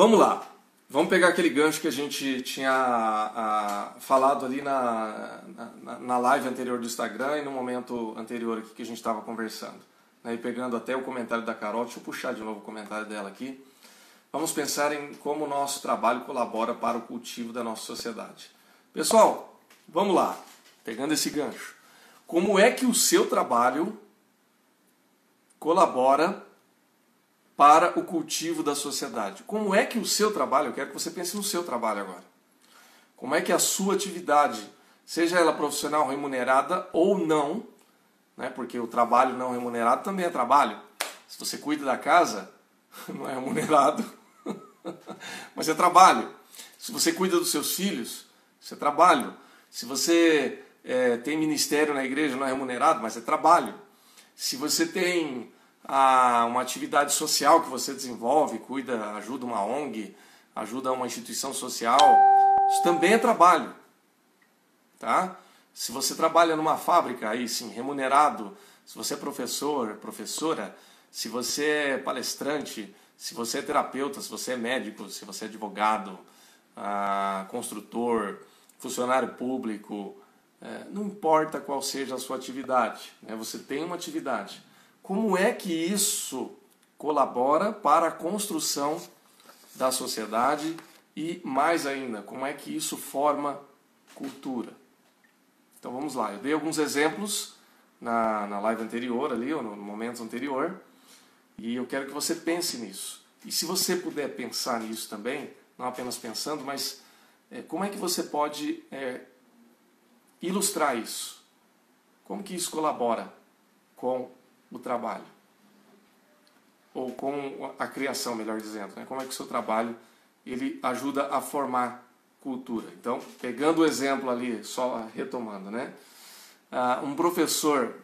Vamos lá. Vamos pegar aquele gancho que a gente tinha a, falado ali na, na, na, live anterior do Instagram e no momento anterior aqui que a gente estava conversando. Né? E pegando até o comentário da Carol, deixa eu puxar de novo o comentário dela aqui. Vamos pensar em como o nosso trabalho colabora para o cultivo da nossa sociedade. Pessoal, vamos lá, pegando esse gancho. Como é que o seu trabalho colabora para o cultivo da sociedade. Como é que o seu trabalho, eu quero que você pense no seu trabalho agora. Como é que a sua atividade, seja ela profissional remunerada ou não, né, porque o trabalho não remunerado também é trabalho. Se você cuida da casa, não é remunerado, mas é trabalho. Se você cuida dos seus filhos, isso é trabalho. Se você é, tem ministério na igreja, não é remunerado, mas é trabalho. Se você tem a uma atividade social que você desenvolve, cuida, ajuda uma ONG, ajuda uma instituição social, isso também é trabalho. Tá? Se você trabalha numa fábrica, aí sim, remunerado, se você é professor, professora, se você é palestrante, se você é terapeuta, se você é médico, se você é advogado, ah, construtor, funcionário público, é, não importa qual seja a sua atividade, né? você tem uma atividade como é que isso colabora para a construção da sociedade e, mais ainda, como é que isso forma cultura. Então vamos lá, eu dei alguns exemplos na, na live anterior, ali, ou no momento anterior, e eu quero que você pense nisso. E se você puder pensar nisso também, não apenas pensando, mas é, como é que você pode é, ilustrar isso? Como que isso colabora com o trabalho. Ou com a criação, melhor dizendo. Né? Como é que o seu trabalho ele ajuda a formar cultura. Então, pegando o exemplo ali, só retomando, né? Uh, um professor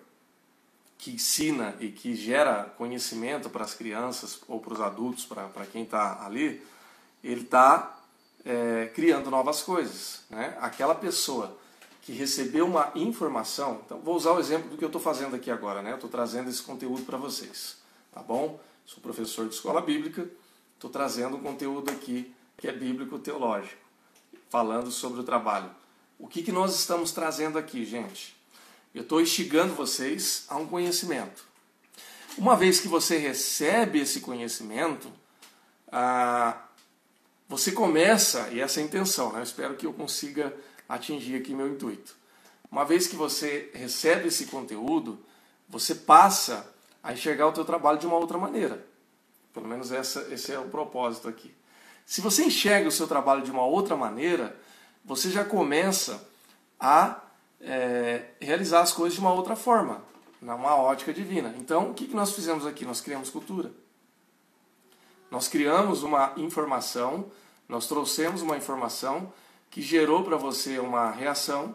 que ensina e que gera conhecimento para as crianças ou para os adultos, para, quem está ali, ele está é, criando novas coisas. Né? Aquela pessoa que recebeu uma informação. Então, vou usar o exemplo do que eu estou fazendo aqui agora, né? Estou trazendo esse conteúdo para vocês, tá bom? Sou professor de escola bíblica, estou trazendo um conteúdo aqui que é bíblico-teológico, falando sobre o trabalho. O que, que nós estamos trazendo aqui, gente? Eu estou instigando vocês a um conhecimento. Uma vez que você recebe esse conhecimento, ah, você começa, e essa é a intenção, né? eu espero que eu consiga atingir aqui meu intuito. Uma vez que você recebe esse conteúdo, você passa a enxergar o teu trabalho de uma outra maneira. Pelo menos essa, esse é o propósito aqui. Se você enxerga o seu trabalho de uma outra maneira, você já começa a é, realizar as coisas de uma outra forma, numa ótica divina. Então, o que nós fizemos aqui? Nós criamos cultura. Nós criamos uma informação, nós trouxemos uma informação que gerou para você uma reação,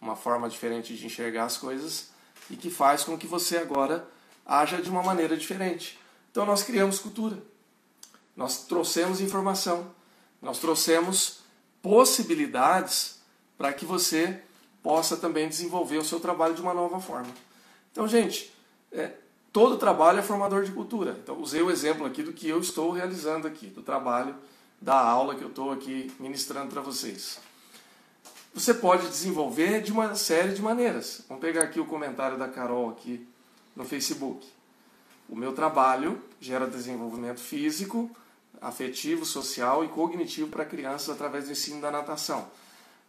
uma forma diferente de enxergar as coisas e que faz com que você agora haja de uma maneira diferente. Então nós criamos cultura. Nós trouxemos informação. Nós trouxemos possibilidades para que você possa também desenvolver o seu trabalho de uma nova forma. Então, gente, é, todo trabalho é formador de cultura. Então, usei o exemplo aqui do que eu estou realizando aqui, do trabalho da aula que eu estou aqui ministrando para vocês. Você pode desenvolver de uma série de maneiras. Vamos pegar aqui o comentário da Carol aqui no Facebook. O meu trabalho gera desenvolvimento físico, afetivo, social e cognitivo para crianças através do ensino da natação.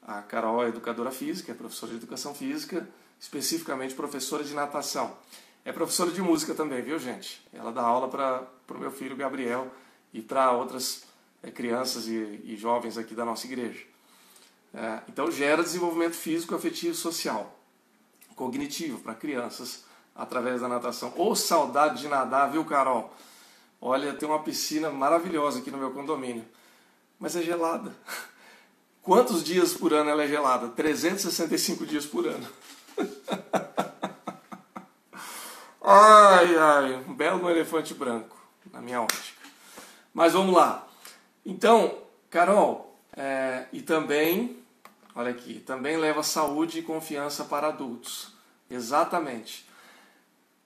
A Carol é educadora física, é professora de educação física, especificamente professora de natação. É professora de música também, viu, gente? Ela dá aula para o meu filho Gabriel e para outras é, crianças e, e, jovens aqui da nossa igreja. É, então gera desenvolvimento físico, afetivo, social, cognitivo para crianças através da natação. Ou saudade de nadar, viu, Carol? Olha, tem uma piscina maravilhosa aqui no meu condomínio, mas é gelada. Quantos dias por ano ela é gelada? 365 dias por ano. ai, ai, um belo elefante branco, na minha ótica. Mas vamos lá. Então, Carol, é, e também, olha aqui, também leva saúde e confiança para adultos. Exatamente.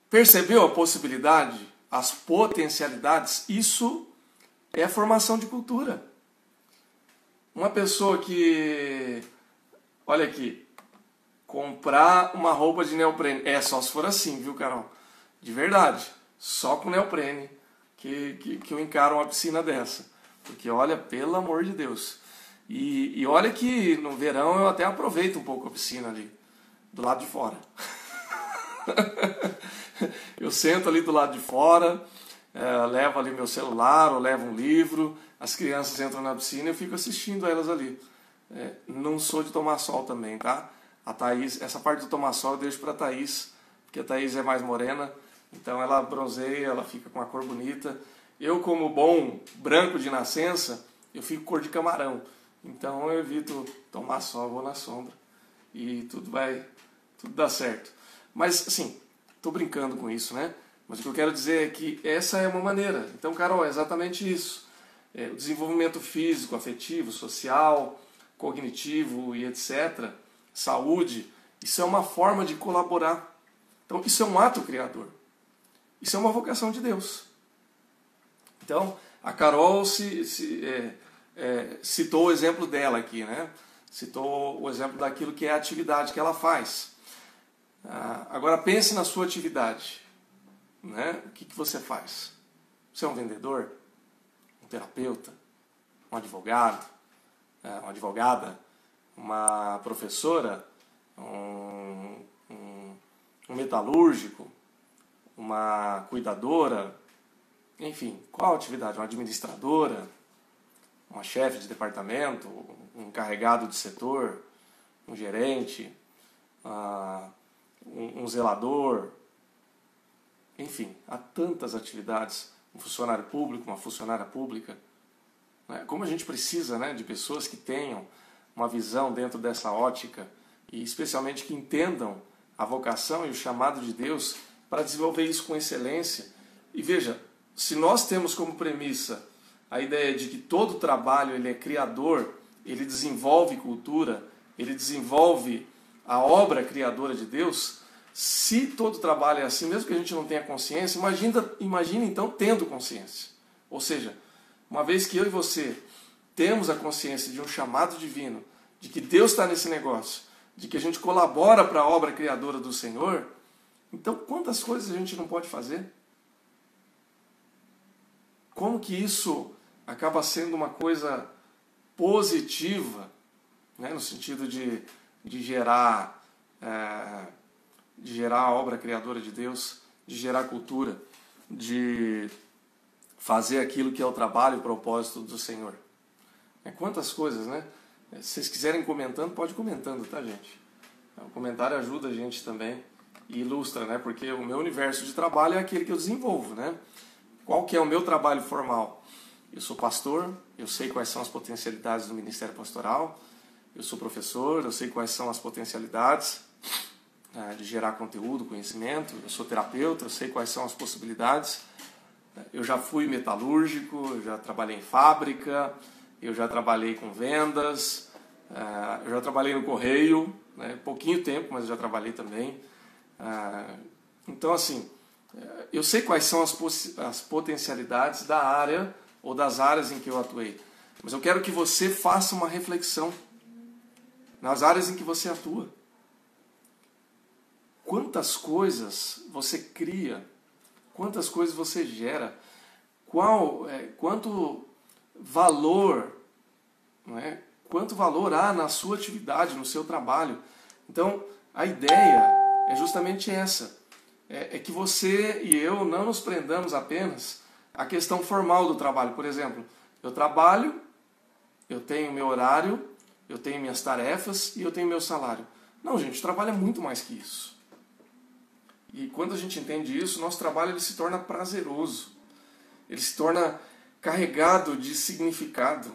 Percebeu a possibilidade, as potencialidades? Isso é a formação de cultura. Uma pessoa que, olha aqui, comprar uma roupa de neoprene, é só se for assim, viu, Carol? De verdade, só com neoprene que, que, que eu encaro uma piscina dessa. Porque olha, pelo amor de Deus. E, e olha que no verão eu até aproveito um pouco a piscina ali, do lado de fora. eu sento ali do lado de fora, é, levo ali meu celular ou levo um livro, as crianças entram na piscina e eu fico assistindo elas ali. É, não sou de tomar sol também, tá? A Thaís, essa parte do tomar sol eu deixo para a Thaís, porque a Thaís é mais morena, então ela bronzeia, ela fica com a cor bonita. Eu, como bom branco de nascença, eu fico cor de camarão. Então eu evito tomar sol, vou na sombra. E tudo vai, tudo dá certo. Mas assim, estou brincando com isso, né? Mas o que eu quero dizer é que essa é uma maneira. Então, Carol, é exatamente isso. É, o desenvolvimento físico, afetivo, social, cognitivo e etc., saúde, isso é uma forma de colaborar. Então, isso é um ato criador. Isso é uma vocação de Deus. Então, a Carol se, se é, é, citou o exemplo dela aqui, né? Citou o exemplo daquilo que é a atividade que ela faz. Ah, agora pense na sua atividade. Né? O que, que você faz? Você é um vendedor? Um terapeuta? Um advogado? É, uma advogada? Uma professora? Um, um, um metalúrgico? Uma cuidadora? Enfim, qual atividade? Uma administradora? Uma chefe de departamento? Um encarregado de setor? Um gerente? Uh, um, um zelador, enfim, há tantas atividades, um funcionário público, uma funcionária pública. Né? Como a gente precisa né, de pessoas que tenham uma visão dentro dessa ótica e especialmente que entendam a vocação e o chamado de Deus para desenvolver isso com excelência. E veja, se nós temos como premissa a ideia de que todo trabalho ele é criador, ele desenvolve cultura, ele desenvolve a obra criadora de Deus, se todo trabalho é assim, mesmo que a gente não tenha consciência, imagina, imagina então tendo consciência. Ou seja, uma vez que eu e você temos a consciência de um chamado divino, de que Deus está nesse negócio, de que a gente colabora para a obra criadora do Senhor, então quantas coisas a gente não pode fazer? Como que isso acaba sendo uma coisa positiva, né, no sentido de de gerar, é, de gerar a obra criadora de Deus, de gerar cultura, de fazer aquilo que é o trabalho e o propósito do Senhor. É, quantas coisas, né? Se vocês quiserem comentando, pode comentando, tá, gente? O comentário ajuda a gente também e ilustra, né? Porque o meu universo de trabalho é aquele que eu desenvolvo, né? Qual que é o meu trabalho formal? Eu sou pastor, eu sei quais são as potencialidades do ministério pastoral, eu sou professor, eu sei quais são as potencialidades é, de gerar conteúdo, conhecimento. Eu sou terapeuta, eu sei quais são as possibilidades. Eu já fui metalúrgico, eu já trabalhei em fábrica, eu já trabalhei com vendas, é, eu já trabalhei no correio, né, pouquinho tempo, mas eu já trabalhei também. É, então, assim, eu sei quais são as, as potencialidades da área ou das áreas em que eu atuei, mas eu quero que você faça uma reflexão nas áreas em que você atua. Quantas coisas você cria, quantas coisas você gera, qual, é, quanto valor, não é? quanto valor há na sua atividade, no seu trabalho. Então, a ideia é justamente essa: é, é que você e eu não nos prendamos apenas à questão formal do trabalho. Por exemplo, eu trabalho, eu tenho meu horário, eu tenho minhas tarefas e eu tenho meu salário. Não, gente, o trabalho é muito mais que isso. E quando a gente entende isso, nosso trabalho ele se torna prazeroso. Ele se torna carregado de significado,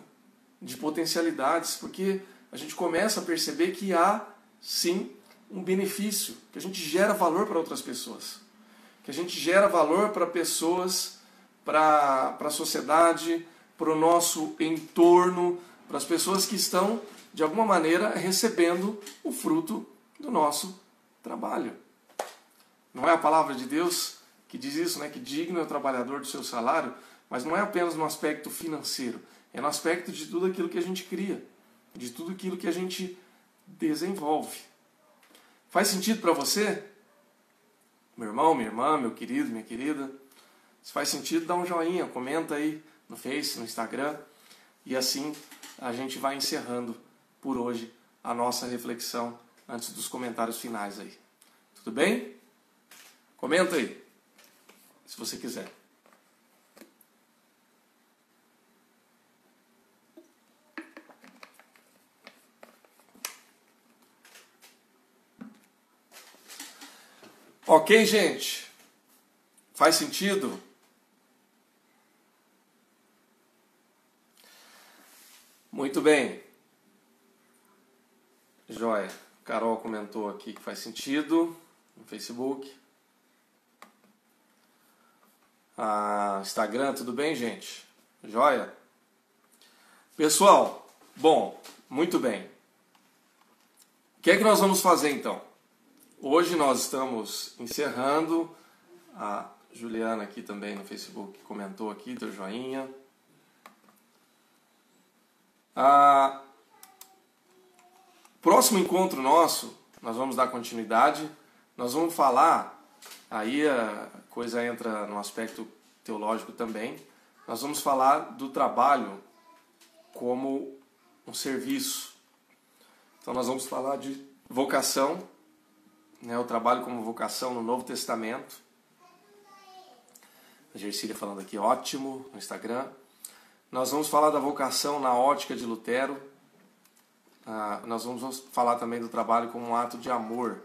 de potencialidades, porque a gente começa a perceber que há sim um benefício, que a gente gera valor para outras pessoas, que a gente gera valor para pessoas, para a sociedade, para o nosso entorno, para as pessoas que estão de alguma maneira, recebendo o fruto do nosso trabalho. Não é a palavra de Deus que diz isso, né? Que digno é o trabalhador do seu salário. mas não é apenas no aspecto financeiro, é no aspecto de tudo aquilo que a gente cria, de tudo aquilo que a gente desenvolve. Faz sentido para você? Meu irmão, minha irmã, meu querido, minha querida? Se faz sentido, dá um joinha, comenta aí no Face, no Instagram. E assim a gente vai encerrando por hoje a nossa reflexão antes dos comentários finais aí. Tudo bem? Comenta aí, se você quiser. Ok, gente? Faz sentido? Muito bem. Joia. Carol comentou aqui que faz sentido no Facebook. Ah, Instagram, tudo bem, gente? Joia? Pessoal, bom, muito bem. O que é que nós vamos fazer então? Hoje nós estamos encerrando. A Juliana aqui também no Facebook comentou aqui, deu joinha. Ah, próximo encontro nosso, nós vamos dar continuidade. Nós vamos falar, aí a coisa entra no aspecto teológico também. Nós vamos falar do trabalho como um serviço. Então nós vamos falar de vocação, né, o trabalho como vocação no Novo Testamento. A Gercília falando aqui, ótimo, no Instagram. Nós vamos falar da vocação na ótica de Lutero. Ah, nós vamos falar também do trabalho como um ato de amor.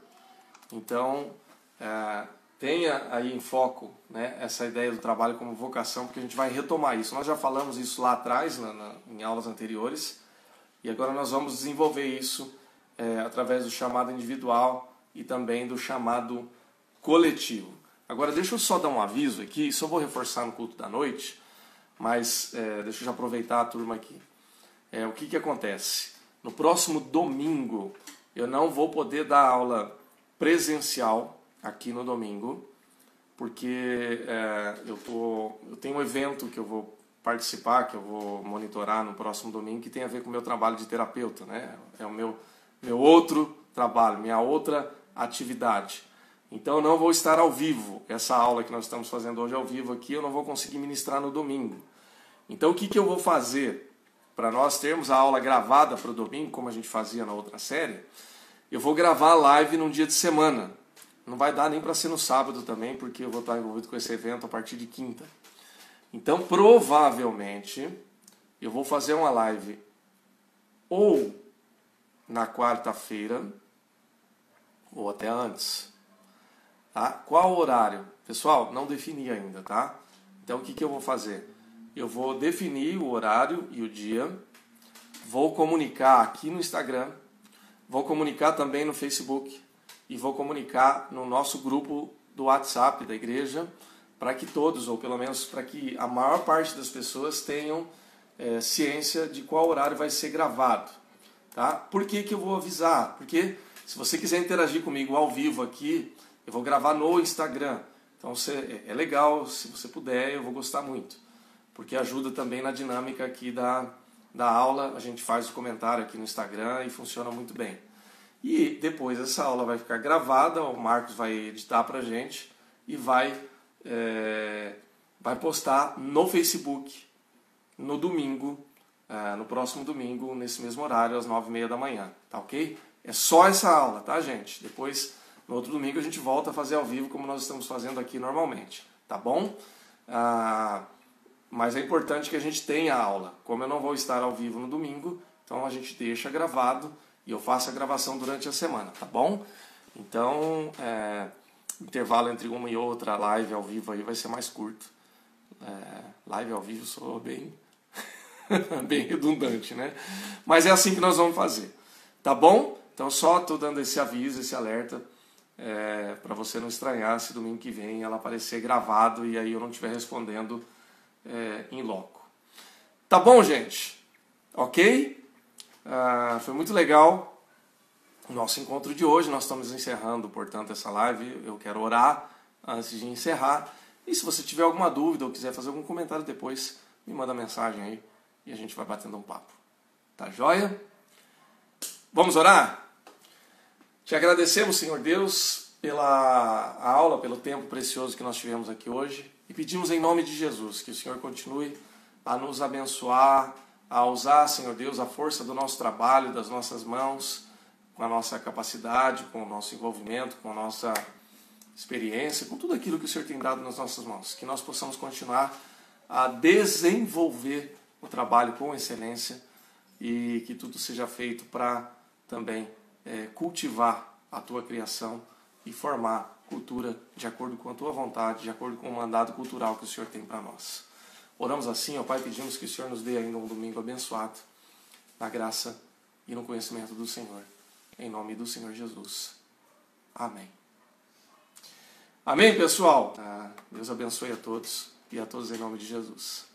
Então, é, tenha aí em foco né, essa ideia do trabalho como vocação, porque a gente vai retomar isso. Nós já falamos isso lá atrás, na, na, em aulas anteriores, e agora nós vamos desenvolver isso é, através do chamado individual e também do chamado coletivo. Agora, deixa eu só dar um aviso aqui, só vou reforçar no culto da noite mas é, deixa eu já aproveitar a turma aqui. É, o que, que acontece? No próximo domingo eu não vou poder dar aula presencial aqui no domingo, porque é, eu, tô, eu tenho um evento que eu vou participar, que eu vou monitorar no próximo domingo, que tem a ver com o meu trabalho de terapeuta. Né? É o meu, meu outro trabalho, minha outra atividade. Então eu não vou estar ao vivo. Essa aula que nós estamos fazendo hoje ao vivo aqui, eu não vou conseguir ministrar no domingo. Então o que, que eu vou fazer? Para nós termos a aula gravada para o domingo, como a gente fazia na outra série, eu vou gravar a live num dia de semana. Não vai dar nem para ser no sábado também, porque eu vou estar envolvido com esse evento a partir de quinta. Então provavelmente eu vou fazer uma live ou na quarta-feira, ou até antes, Tá? Qual horário? Pessoal, não defini ainda, tá? Então o que, que eu vou fazer? Eu vou definir o horário e o dia, vou comunicar aqui no Instagram, vou comunicar também no Facebook e vou comunicar no nosso grupo do WhatsApp da igreja para que todos, ou pelo menos para que a maior parte das pessoas tenham é, ciência de qual horário vai ser gravado. Tá? Por que, que eu vou avisar? Porque se você quiser interagir comigo ao vivo aqui, eu vou gravar no Instagram. Então você, é legal, se você puder, eu vou gostar muito. Porque ajuda também na dinâmica aqui da, da aula. A gente faz o comentário aqui no Instagram e funciona muito bem. E depois essa aula vai ficar gravada, o Marcos vai editar pra gente e vai, é, vai postar no Facebook no domingo, é, no próximo domingo, nesse mesmo horário, às nove e meia da manhã, tá ok? É só essa aula, tá gente? Depois no outro domingo a gente volta a fazer ao vivo como nós estamos fazendo aqui normalmente, tá bom? Ah, mas é importante que a gente tenha aula. Como eu não vou estar ao vivo no domingo, então a gente deixa gravado e eu faço a gravação durante a semana, tá bom? Então, é, intervalo entre uma e outra live ao vivo aí vai ser mais curto. É, live ao vivo sou bem, bem redundante, né? Mas é assim que nós vamos fazer, tá bom? Então só estou dando esse aviso, esse alerta é, para você não estranhar se domingo que vem ela aparecer gravado e aí eu não estiver respondendo é, em loco. Tá bom, gente? Ok? Ah, foi muito legal o nosso encontro de hoje. Nós estamos encerrando, portanto, essa live. Eu quero orar antes de encerrar E se você tiver alguma dúvida ou quiser fazer algum comentário depois, me manda mensagem aí e a gente vai batendo um papo. Tá joia? Vamos orar? Te agradecemos, Senhor Deus, pela aula, pelo tempo precioso que nós tivemos aqui hoje e pedimos em nome de Jesus que o Senhor continue a nos abençoar, a usar, Senhor Deus, a força do nosso trabalho, das nossas mãos, com a nossa capacidade, com o nosso envolvimento, com a nossa experiência, com tudo aquilo que o Senhor tem dado nas nossas mãos. Que nós possamos continuar a desenvolver o trabalho com excelência e que tudo seja feito para também é, cultivar a tua criação e formar cultura de acordo com a tua vontade, de acordo com o mandado cultural que o Senhor tem para nós. Oramos assim, ó Pai, pedimos que o Senhor nos dê ainda um domingo abençoado, na graça e no conhecimento do Senhor. Em nome do Senhor Jesus. Amém. Amém, pessoal? Ah, Deus abençoe a todos e a todos em nome de Jesus.